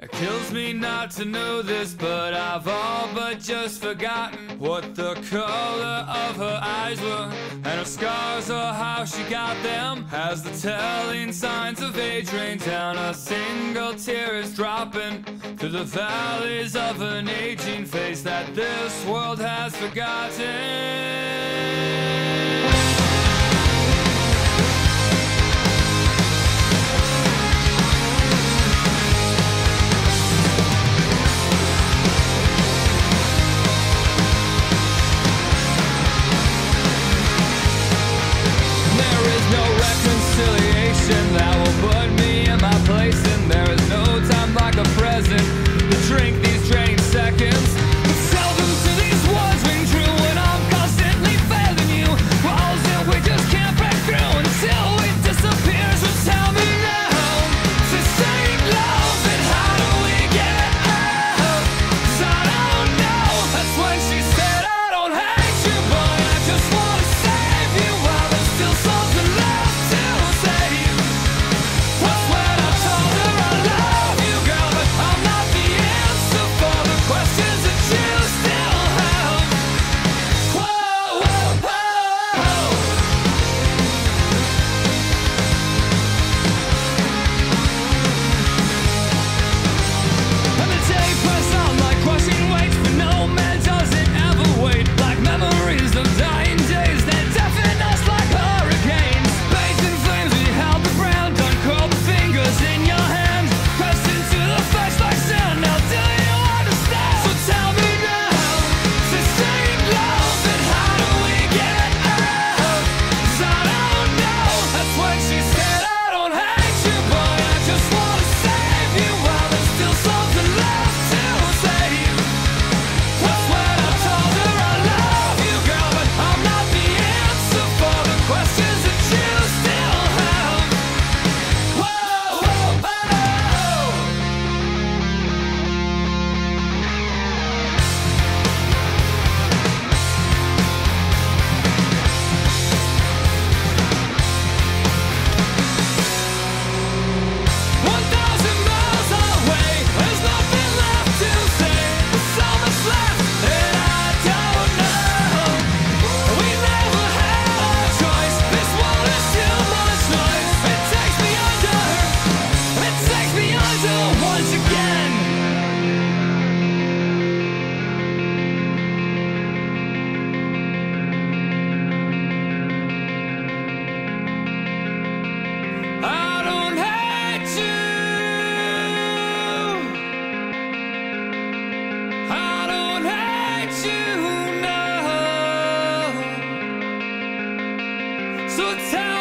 It kills me not to know this, but I've all but just forgotten what the color of her eyes were, and her scars or how she got them. As the telling signs of age rain down, a single tear is dropping through the valleys of an aging face that this world has forgotten. So tired.